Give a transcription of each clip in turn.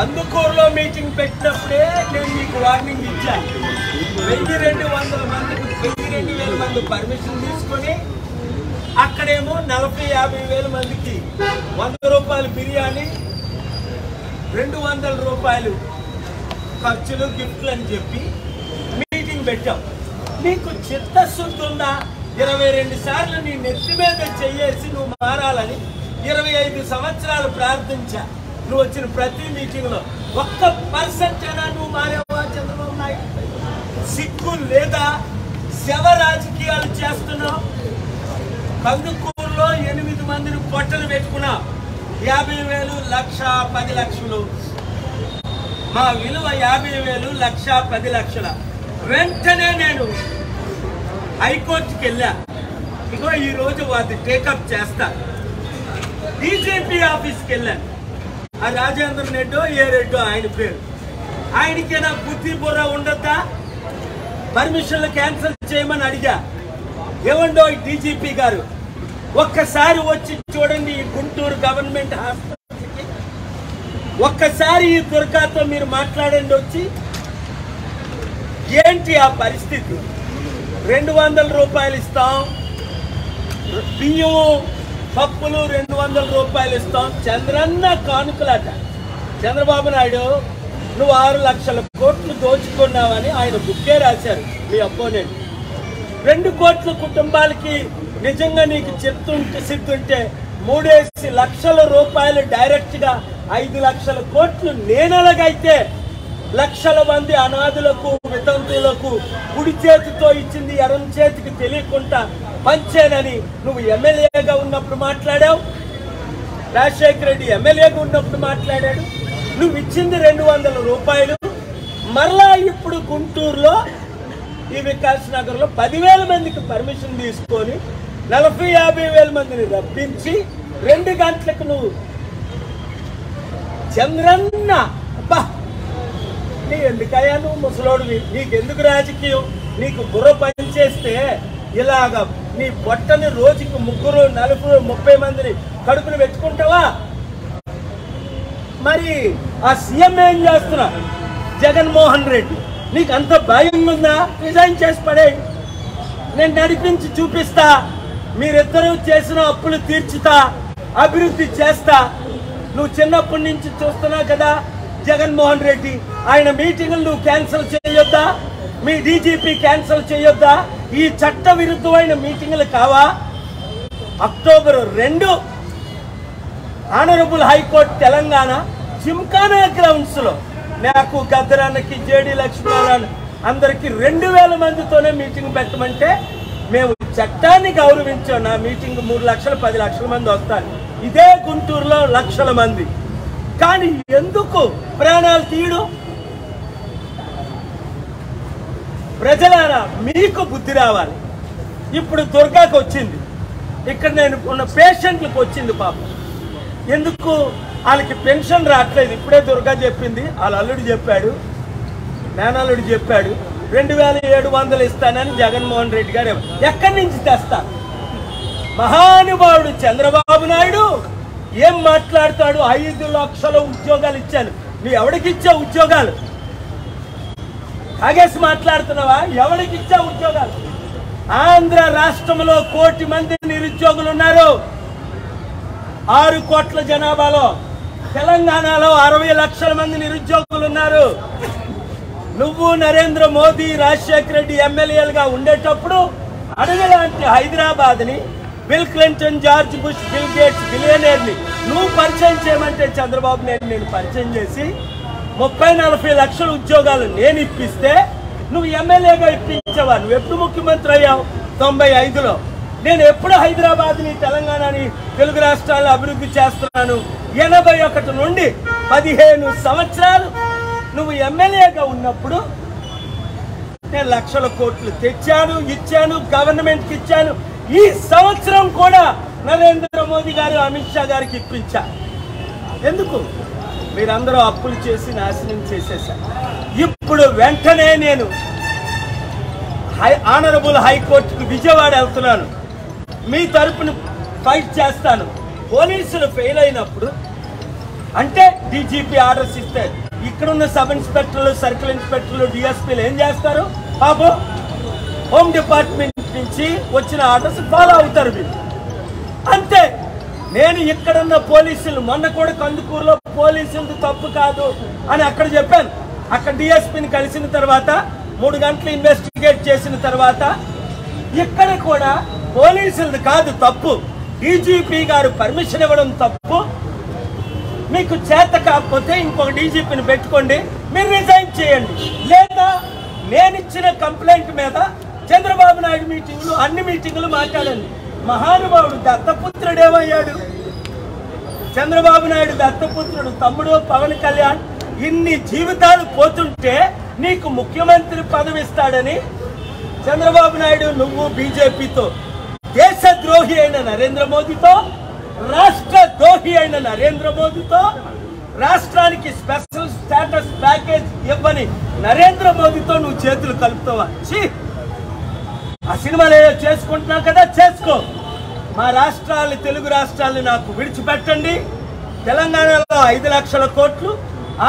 అందుకూరులో meeting పెట్టినప్పుడే నేను మీకు వార్నింగ్ ఇచ్చాను. వెయ్యి రెండు వందల మందికి వెయ్యి రెండు వేల మంది పర్మిషన్ తీసుకొని అక్కడేమో నలభై యాభై వేల మందికి వంద రూపాయలు బిర్యానీ రెండు వందల రూపాయలు ఖర్చులు గిఫ్ట్లు అని చెప్పి మీటింగ్ పెట్టాం. నీకు చిత్తశుద్ధి ఉందా ఇరవై రెండు సార్లు నీ నెత్తి మీద చెయ్యేసి నువ్వు మారాలని ఇరవై ఐదు సంవత్సరాలు ప్రార్థించా. నువ్వు వచ్చిన ప్రతి మీటింగ్లో ఒక్క పర్సెంట్ అయినా నువ్వు మారేవా? చంద్రబాబు నాయుడు. సిగ్గు లేదా? శవ రాజకీయాలు చేస్తున్నావు. కందుకూరులో ఎనిమిది మందిని పొట్టలు పెట్టుకున్నా యాభై వేలు లక్ష పది లక్షలు. మా విలువ యాభై వేలు లక్ష పది లక్షల. వెంటనే నేను హైకోర్టుకి వెళ్ళా. ఇగో ఈరోజు వాటి టేకప్ చేస్తా. డీజీపీ ఆఫీస్కి వెళ్ళాను. ఆ రాజేంద్ర రెడ్డో ఏ రెడ్డో ఆయన పేరు? ఆయనకేనా బుద్ధి బుర్ర ఉండద్దా? పర్మిషన్లు క్యాన్సిల్ చేయమని అడిగా. ఏమండో డీజీపీ గారు? ఒక్కసారి వచ్చి చూడండి ఈ గుంటూరు గవర్నమెంట్ హాస్పిటల్కి. ఒక్కసారి ఈ దుర్గాతో మీరు మాట్లాడండి వచ్చి. ఏంటి ఆ పరిస్థితి? రెండు వందల రూపాయలు ఇస్తాం. బియ్యం పప్పులు రెండు వందల రూపాయలు ఇస్తాం. చంద్రన్న కానుకలాట. చంద్రబాబు నాయుడు నువ్వు ఆరు లక్షల కోట్లు దోచుకున్నావని ఆయన బుక్కే రాశారు మీ అపోనెంట్. రెండు కోట్ల కుటుంబాలకి నిజంగా నీకు చెప్తుంటే సిద్ధుంటే మూడేసి లక్షల రూపాయలు డైరెక్ట్గా ఐదు లక్షల కోట్లు నేనెలాగైతే లక్షల మంది అనాథులకు వితంతువులకు కుడి చేతితో ఇచ్చింది ఎడం చేతికి తెలియకుండా పంచేనని నువ్వు ఎమ్మెల్యేగా ఉన్నప్పుడు మాట్లాడావు? రాజశేఖర రెడ్డి ఎమ్మెల్యేగా ఉన్నప్పుడు మాట్లాడాడు. నువ్వు ఇచ్చింది రెండు వందల రూపాయలు. మరలా ఇప్పుడు గుంటూరులో ఈ వికాస్ నగర్లో పదివేల మందికి పర్మిషన్ తీసుకొని నలభై యాభై వేల మందిని రప్పించి రెండు గంటలకు నువ్వు చంద్రన్న అబ్బా! నీ ఎందుకయ్యా నువ్వు ముసలోడివి? నీకెందుకు రాజకీయం? నీకు బుర్ర పనిచేస్తే ఇలాగ నీ బొట్టని రోజుకి ముగ్గురు నలుగురు ముప్పై మందిని కడుపుని పెట్టుకుంటావా? మరి ఆ సీఎం ఏం చేస్తున్నా? జగన్మోహన్ రెడ్డి నీకు అంత భయం ఉందా? రిజైన్ చేసి పడే. నేను నడిపించి చూపిస్తా. మీరిద్దరూ చేసిన అప్పులు తీర్చుతా. అభివృద్ధి చేస్తా. నువ్వు చిన్నప్పటి నుంచి చూస్తున్నావు కదా జగన్మోహన్ రెడ్డి. ఆయన మీటింగులు నువ్వు క్యాన్సిల్ చేయొద్దా? మీ డీజీపీ క్యాన్సిల్ చేయొద్దా? ఈ చట్ట విరుద్ధమైన మీటింగులు కావా? అక్టోబర్ రెండు ఆనరబుల్ హైకోర్టు తెలంగాణ జిమ్ఖానా గ్రౌండ్స్లో నాకు గద్దరాన్నకి జేడి లక్ష్మీనారాయణ అందరికి రెండు వేల మందితోనే మీటింగ్ పెట్టమంటే మేము చట్టాన్ని గౌరవించాం. నా మీటింగ్ మూడు లక్షలు పది లక్షల మంది వస్తారు. ఇదే గుంటూరులో లక్షల మంది. కానీ ఎందుకు ప్రాణాలు తీయడం? ప్రజలారా మీకు బుద్ధి రావాలి. ఇప్పుడు దుర్గాకు వచ్చింది. ఇక్కడ నేను ఉన్న పేషెంట్లకు వచ్చింది పాపం. ఎందుకు? వాళ్ళకి పెన్షన్ రావట్లేదు. ఇప్పుడే దుర్గా చెప్పింది. వాళ్ళ అల్లుడు చెప్పాడు. మేనల్లుడు చెప్పాడు. రెండు వేల ఏడు వందలు ఇస్తానని జగన్మోహన్ రెడ్డి గారు ఎక్కడి నుంచి తెస్తా మహానుభావుడు చంద్రబాబు నాయుడు ఏం మాట్లాడతాడు? ఐదు లక్షల ఉద్యోగాలు ఇచ్చాను. నువ్వు ఎవడికి ఇచ్చావు ఉద్యోగాలు? తాగేసి మాట్లాడుతున్నావా? ఎవరికి ఇచ్చా ఉద్యోగాలు? ఆంధ్ర రాష్ట్రంలో కోటి మంది నిరుద్యోగులు ఉన్నారు. ఆరు కోట్ల జనాభాలో. తెలంగాణలో అరవై లక్షల మంది నిరుద్యోగులు ఉన్నారు. నువ్వు నరేంద్ర మోదీ రాజశేఖర రెడ్డి ఎమ్మెల్యేలుగా ఉండేటప్పుడు అడగలాంటి హైదరాబాద్ని Bill Clinton George Bush Bill Gates బిలియనేర్ని నువ్వు పరిచయం చేయమంటే చంద్రబాబు నాయుడు నేను పరిచయం చేసి ముప్పై నలభై లక్షల ఉద్యోగాలు నేను ఇప్పిస్తే నువ్వు ఎమ్మెల్యేగా ఇప్పించావా? నువ్వు ఎప్పుడు ముఖ్యమంత్రి అయ్యావు? తొంభై ఐదులో. నేను ఎప్పుడు హైదరాబాద్ని తెలంగాణని తెలుగు రాష్ట్రాల్లో అభివృద్ధి చేస్తున్నాను? ఎనభై ఒకటి నుండి పదిహేను సంవత్సరాలు నువ్వు ఎమ్మెల్యేగా ఉన్నప్పుడు నేను లక్షల కోట్లు తెచ్చాను ఇచ్చాను గవర్నమెంట్కి ఇచ్చాను. ఈ సంవత్సరం కూడా నరేంద్ర మోదీ గారు అమిత్ షా గారికి ఇప్పించా. ఎందుకు? మీరందరూ అప్పులు చేసి నాశనం చేసేసారు ఇప్పుడు వెంటనే నేను హై ఆనరబుల్ హైకోర్టుకు విజయవాడ వెళ్తున్నాను. మీ తరపున ఫైట్ చేస్తాను. పోలీసులు ఫెయిల్ అయినప్పుడు అంటే డీజీపీ ఆర్డర్స్ ఇస్తే ఇక్కడున్న సబ్ ఇన్స్పెక్టర్లు సర్కిల్ ఇన్స్పెక్టర్లు డిఎస్పీలు ఏం చేస్తారు? పాపం హోమ్ డిపార్ట్మెంట్ నుంచి వచ్చిన ఆర్డర్స్ ఫాలో అవుతారు మీరు అంతే. నేను ఇక్కడున్న పోలీసులు మొన్న కూడా కందుకూరులో పోలీసులది తప్పు కాదు అని అక్కడ చెప్పాను. అక్కడ డిఎస్పీని కలిసిన తర్వాత మూడు గంటలు ఇన్వెస్టిగేట్ చేసిన తర్వాత ఇక్కడ కూడా పోలీసులది కాదు తప్పు. డీజీపీ గారు పర్మిషన్ ఇవ్వడం తప్పు. మీకు చేత కాకపోతే ఇంకొక డీజీపీని పెట్టుకోండి. మీరు రిజైన్ చేయండి. లేదా నేను ఇచ్చిన కంప్లైంట్ మీద చంద్రబాబు నాయుడు మీటింగ్లు అన్ని మీటింగులు మాట్లాడండి. మహానుభావుడు దత్తపుత్రుడేమయ్యాడు చంద్రబాబు నాయుడు దత్తపుత్రుడు తమ్ముడు పవన్ కళ్యాణ్ ఇన్ని జీవితాలు పోతుంటే నీకు ముఖ్యమంత్రి పదవి ఇస్తాడని చంద్రబాబు నాయుడు నువ్వు బీజేపీతో దేశద్రోహి అయిన నరేంద్ర మోదీతో రాష్ట్ర ద్రోహి అయిన నరేంద్ర మోదీతో రాష్ట్రానికి స్పెషల్ స్టేటస్ ప్యాకేజ్ ఇవ్వని నరేంద్ర మోదీతో నువ్వు చేతులు కలుపుతావా? ఛీ! ఆ సినిమాలు ఏదో చేసుకుంటున్నావు కదా చేసుకో! మా రాష్ట్రాలు తెలుగు రాష్ట్రాలని నాకు విడిచిపెట్టండి. తెలంగాణలో ఐదు లక్షల కోట్లు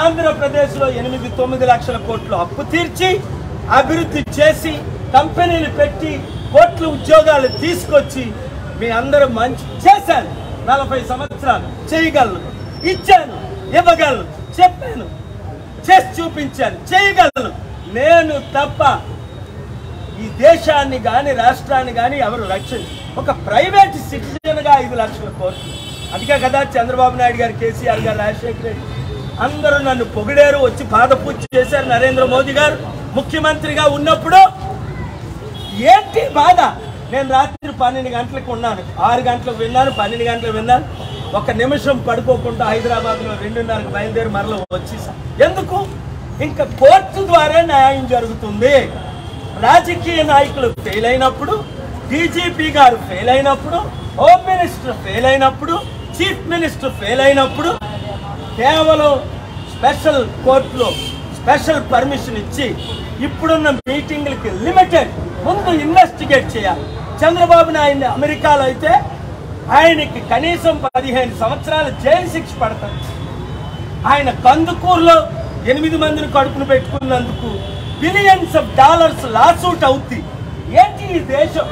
ఆంధ్రప్రదేశ్లో ఎనిమిది తొమ్మిది లక్షల కోట్లు అప్పు తీర్చి అభివృద్ధి చేసి కంపెనీలు పెట్టి కోట్ల ఉద్యోగాలు తీసుకొచ్చి మీ అందరూ మంచి చేశాను నలభై సంవత్సరాలు చేయగలను ఇచ్చాను ఇవ్వగలను చెప్పాను చేసి చూపించాను చేయగలను. నేను తప్ప ఈ దేశాన్ని కానీ రాష్ట్రాన్ని కానీ ఎవరు రక్షించు ఒక ప్రైవేట్ సిటిజన్గా ఐదు లక్షల కోట్లు. అందుకే కదా చంద్రబాబు నాయుడు గారు కేసీఆర్ గారు రాజశేఖర రెడ్డి అందరూ నన్ను పొగిడారు వచ్చి పాదపూజ చేశారు నరేంద్ర మోదీ గారు. ముఖ్యమంత్రిగా ఉన్నప్పుడు ఏంటి బాధ? నేను రాత్రి పన్నెండు గంటలకు ఉన్నాను. ఆరు గంటలకు విన్నాను పన్నెండు గంటలకు విన్నాను. ఒక నిమిషం పడుకోకుండా హైదరాబాద్లో రెండున్నరకు బయలుదేరి మరల వచ్చేసా. ఎందుకు? ఇంకా కోర్టు ద్వారా న్యాయం జరుగుతుంది. రాజకీయ నాయకులు ఫెయిల్ అయినప్పుడు డీజీపీ గారు ఫెయిల్ అయినప్పుడు హోమ్ మినిస్టర్ ఫెయిల్ అయినప్పుడు చీఫ్ మినిస్టర్ ఫెయిల్ అయినప్పుడు కేవలం స్పెషల్ కోర్టులో స్పెషల్ పర్మిషన్ ఇచ్చి ఇప్పుడున్న మీటింగ్లకి లిమిటెడ్ ముందు ఇన్వెస్టిగేట్ చేయాలి. చంద్రబాబు నాయుడు అమెరికాలో అయితే ఆయనకి కనీసం పదిహేను సంవత్సరాల జైలు శిక్ష పడతారు. ఆయన కందుకూరులో ఎనిమిది మందిని కడుపును పెట్టుకున్నందుకు బిలియన్స్ ఆఫ్ డాలర్స్ లాసూట్ అవుద్ది. ఏంటి ఈ దేశం?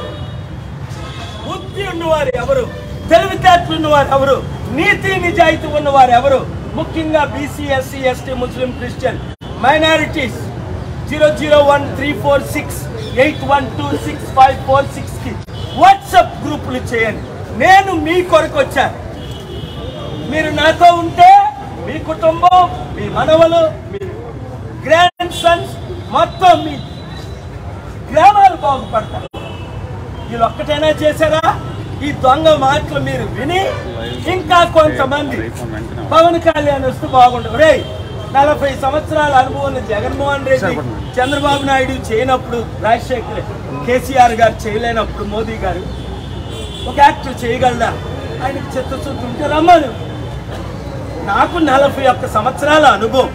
బుద్ధి ఉన్నవారు ఎవరు? తెలివితేటలు ఉన్నవారు ఎవరు? నీతి నిజాయితీ ఉన్నవారు ఎవరు? ముఖ్యంగా BC SC ST Muslim Christian minorities zero zero one three four six eight one two six five four సిక్స్కి వాట్సాప్ గ్రూపులు చేయండి. నేను మీ కొరకు వచ్చాను మీరు నాతో ఉంటే మీ కుటుంబం మీ మనవలు మీ గ్రాండ్ సన్స్ మొత్తం మీ గ్రామాలు బాగుపడతారు వీళ్ళు ఒక్కటైనా చేశారా? ఈ దొంగ మాటలు మీరు విని ఇంకా కొంతమంది పవన్ కళ్యాణ్ వస్తూ బాగుండదు రే నలభై సంవత్సరాల అనుభవం జగన్మోహన్ రెడ్డి చంద్రబాబు నాయుడు చేయనప్పుడు రాజశేఖర్ కేసీఆర్ గారు చేయలేనప్పుడు మోదీ గారు ఒక యాక్టర్ చేయగలరా ఆయనకి చిత్తశుద్ధి ఉంటే రమ్మను. నాకు నలభై ఒక్క సంవత్సరాల అనుభవం.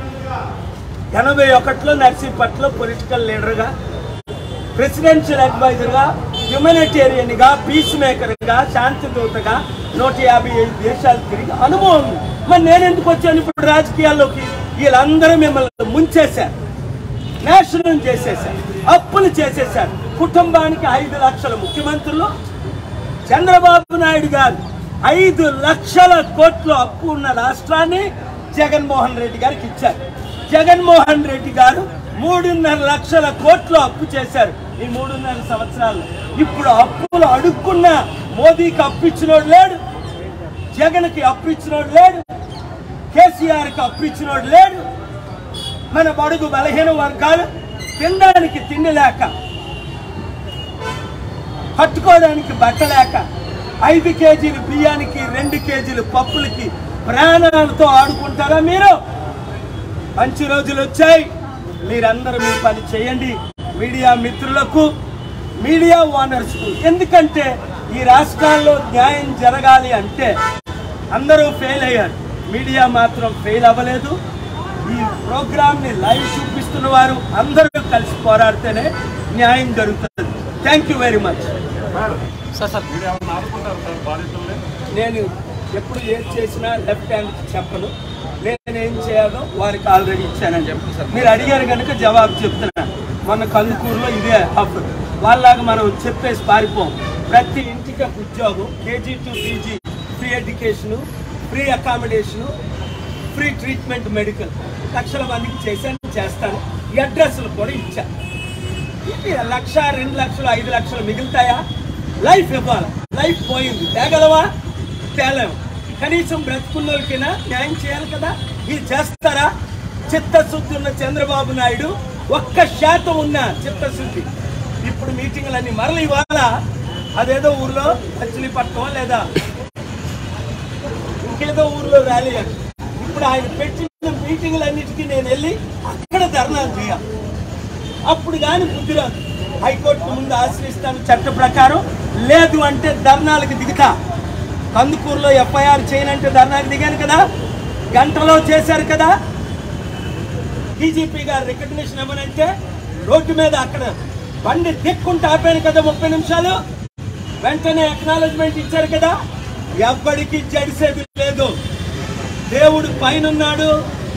ఎనభై ఒకటిలో నర్సీపట్లో పొలిటికల్ లీడర్గా ప్రెసిడెన్షియల్ అడ్వైజర్గా హ్యుమానిటేరియన్గా పీస్ మేకర్గా శాంతి దూతగా నూట యాభై ఐదు దేశాలు తిరిగి అనుభవం. ఉంది మరి నేను ఎందుకు వచ్చాను ఇప్పుడు రాజకీయాల్లోకి? వీళ్ళందరూ మిమ్మల్ని ముంచేశారు. నాశనం చేసేశారు. అప్పులు చేసేశారు. కుటుంబానికి ఐదు లక్షల ముఖ్యమంత్రులు చంద్రబాబు నాయుడు గారు ఐదు లక్షల కోట్ల అప్పు ఉన్న రాష్ట్రాన్ని జగన్మోహన్ రెడ్డి గారికి ఇచ్చారు. జగన్మోహన్ రెడ్డి గారు మూడున్నర లక్షల కోట్లు అప్పు చేశారు. ఈ మూడున్నర సంవత్సరాలు. ఇప్పుడు అప్పులు అడుక్కున్న మోదీకి అప్పిచ్చినోడు లేడు జగన్కి అప్పిచ్చినోడు లేడు కేసీఆర్కి అప్పిచ్చినోడు లేడు. మన బడుగు బలహీన వర్గాలు తినడానికి తిండి లేక కట్టుకోవడానికి బట్ట లేక ఐదు కేజీలు బియ్యానికి రెండు కేజీలు పప్పులకి ప్రాణాలతో ఆడుకుంటారా మీరు? మంచి రోజులు వచ్చాయి. మీరందరూ మీ పని చేయండి. మీడియా మిత్రులకు మీడియా ఓనర్స్కు. ఎందుకంటే ఈ రాష్ట్రాల్లో న్యాయం జరగాలి అంటే అందరూ ఫెయిల్ అయ్యారు. మీడియా మాత్రం ఫెయిల్ అవ్వలేదు. ఈ ప్రోగ్రామ్ని లైవ్ చూపిస్తున్న వారు అందరూ కలిసి పోరాడితేనే న్యాయం జరుగుతుంది. థ్యాంక్ యూ వెరీ మచ్ నేను ఎప్పుడు ఏది చేసినా లెఫ్ట్ హ్యాండ్ చెప్పను. నేను ఏం చేయాలో వారికి ఆల్రెడీ ఇచ్చానని చెప్పి. మీరు అడిగారు కనుక జవాబు చెప్తున్నాను మన కందుకూరులో ఇదే హబ్. వాళ్ళలాగా మనం చెప్పేసి పారిపోం. ప్రతి ఇంటికి ఒక ఉద్యోగం KG to PG free education free accommodation free treatment medical. లక్షల మందికి చేశాను చేస్తాను. అడ్రస్లు కూడా ఇచ్చాను ఇది లక్ష రెండు లక్షలు ఐదు లక్షలు మిగులుతాయా? లైఫ్ ఇవ్వాలి. లైఫ్ పోయింది. తేగలవా? తేలేము కనీసం బ్రతుకున్నోళ్ళకైనా న్యాయం చేయాలి కదా? ఇది చేస్తారా? చిత్తశుద్ధి ఉన్న చంద్రబాబు నాయుడు ఒక్క శాతం ఉన్న చిత్తశుద్ధి ఇప్పుడు మీటింగ్లన్నీ మరల ఇవాళ అదేదో ఊర్లో మచిలీపట్నం లేదా ఇంకేదో ఊర్లో ర్యాలీ ఇప్పుడు ఆయన పెట్టిన మీటింగ్లన్నిటికీ నేను వెళ్ళి అక్కడ ధర్నాలు చేయాలి. అప్పుడు కానీ బుద్ధి రాదు హైకోర్టు ముందు ఆశ్రయిస్తాను చట్ట ప్రకారం. లేదు అంటే ధర్నాలకు దిగుతా. కందుకూరులో ఎఫ్ఐఆర్ చేయనంటే ధర్నాకు దిగాను కదా. గంటలో చేశారు కదా. డీజీపీ గారు రికగ్నిషన్ ఇవ్వనంటే రోడ్డు మీద అక్కడ బండి దిక్కుంటూ ఆపాను కదా ముప్పై నిమిషాలు. వెంటనే ఎక్నాలజ్మెంట్ ఇచ్చారు కదా. ఎవ్వడికి జడిసేది లేదు. దేవుడు పైనున్నాడు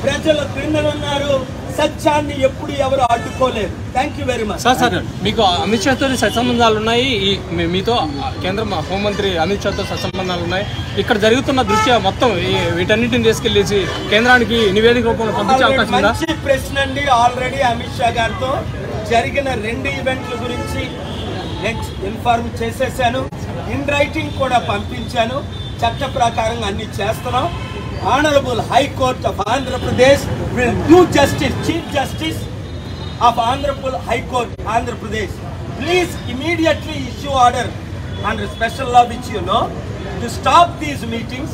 ప్రజలు క్రిందనున్నారు సత్యాన్ని ఎప్పుడు ఎవరు అడ్డుకోలేరు thank you very much sir sir మీకు అమిత్ షాతో సత్సంబంధాలు ఉన్నాయి. ఈ మీతో కేంద్ర హోంమంత్రి అమిత్ షాతో సత్సంబంధాలు ఉన్నాయి. ఇక్కడ జరుగుతున్న దృష్ట్యా మొత్తం వీటన్నిటిని తీసుకెళ్ళేసి కేంద్రానికి నివేదిక రూపంలో పంపించే అవకాశం ఉందా? మంచి ప్రశ్న అండి ఆల్రెడీ అమిత్ షా గారితో జరిగిన రెండు ఈవెంట్ల గురించి నెక్స్ట్ ఇన్ఫార్మ్ చేసేసాను. ఇన్ రైటింగ్ కూడా పంపించాను. చట్ట ప్రకారం అన్ని చేస్తున్నాం. Honorable High Court of Andhra Pradesh will do justice, Chief Justice of Honorable High Court Andhra Pradesh. Please immediately issue order under special law which you know to stop these meetings.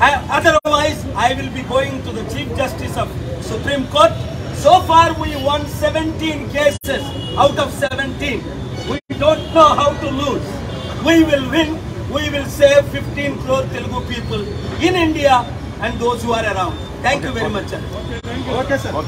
I, otherwise, I will be going to the Chief Justice of Supreme Court. So far, we won 17 cases out of 17. We don't know how to lose. We will win. We will save 15 crore Telugu people in India and those who are around. Thank okay, you very much, sir. Okay, thank you. Okay, sir.